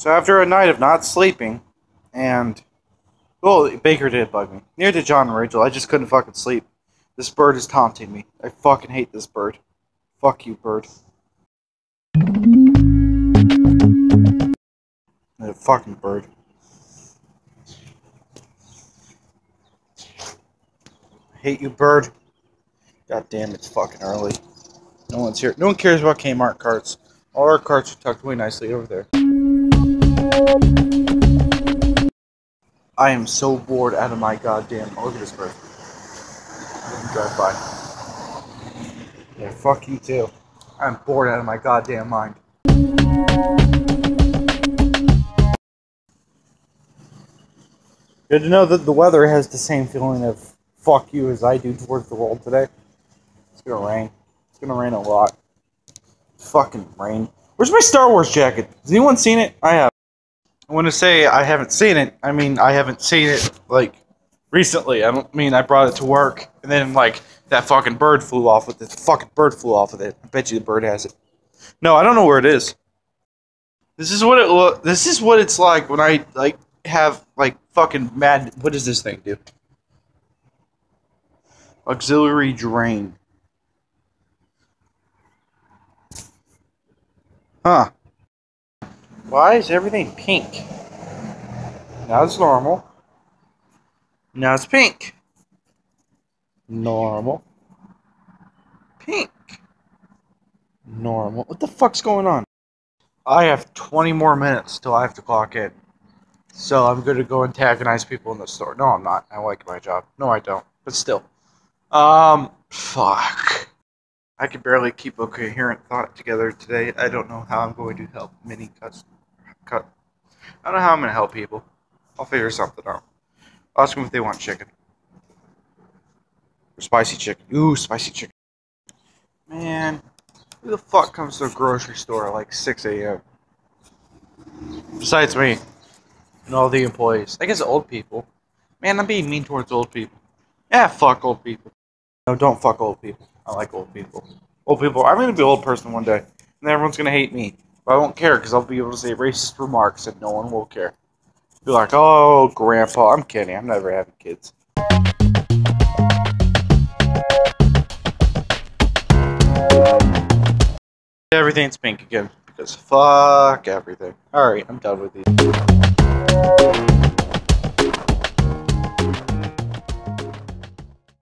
So after a night of not sleeping, and well, Baker did bug me. Near to John and Rachel, I just couldn't fucking sleep. This bird is taunting me. I fucking hate this bird. Fuck you, bird. The fucking bird. I hate you, bird. God damn, it's fucking early. No one's here. No one cares about Kmart carts. All our carts are tucked away nicely over there. I am so bored out of my goddamn. Oh, look at this bird. Let me drive by. Yeah, fuck you too. I'm bored out of my goddamn mind. Good to know that the weather has the same feeling of fuck you as I do towards the world today. It's gonna rain. It's gonna rain a lot. Fucking rain. Where's my Star Wars jacket? Has anyone seen it? I have. I want to say I haven't seen it. I mean, I haven't seen it like recently. I don't mean I brought it to work and then like that fucking bird flew off with it. The fucking bird flew off with it. I bet you the bird has it. No, I don't know where it is. This is what it look. This is what it's like when I like have like fucking mad. What does this thing do? Auxiliary drain. Huh. Why is everything pink? Now it's normal. Now it's pink. Normal. Pink. Normal. What the fuck's going on? I have 20 more minutes till I have to clock in. So I'm going to go antagonize people in the store. No, I'm not. I like my job. No, I don't. But still. Um, fuck. I can barely keep a coherent thought together today. I don't know how I'm going to help many cuts. Cut. I don't know how I'm to help people. I'll figure something out. Ask them if they want chicken. Or spicy chicken. Ooh, spicy chicken. Man, who the fuck comes to a grocery store at like 6 a.m.? Besides me. And all the employees. I guess old people. Man, I'm being mean towards old people. Yeah, fuck old people. No, don't fuck old people. I like old people. Old people. I'm gonna be an old person one day, and everyone's gonna hate me. But I won't care because I'll be able to say racist remarks, and no one will care. Be like, "Oh, grandpa." I'm kidding. I'm never having kids. Everything's pink again because fuck everything. All right, I'm done with these.